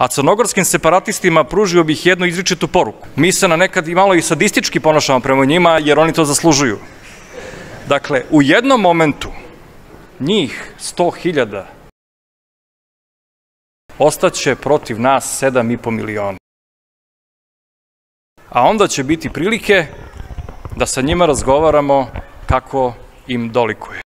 a crnogorskim separatistima pružio bih jednu izričitu poruku. Mi se na nekad i malo i sadistički ponašamo prema njima, jer oni to zaslužuju. Dakle, u jednom momentu njih 100.000 ostaće protiv nas 7,5 miliona. A onda će biti prilike da sa njima razgovaramo kako im dolikuje.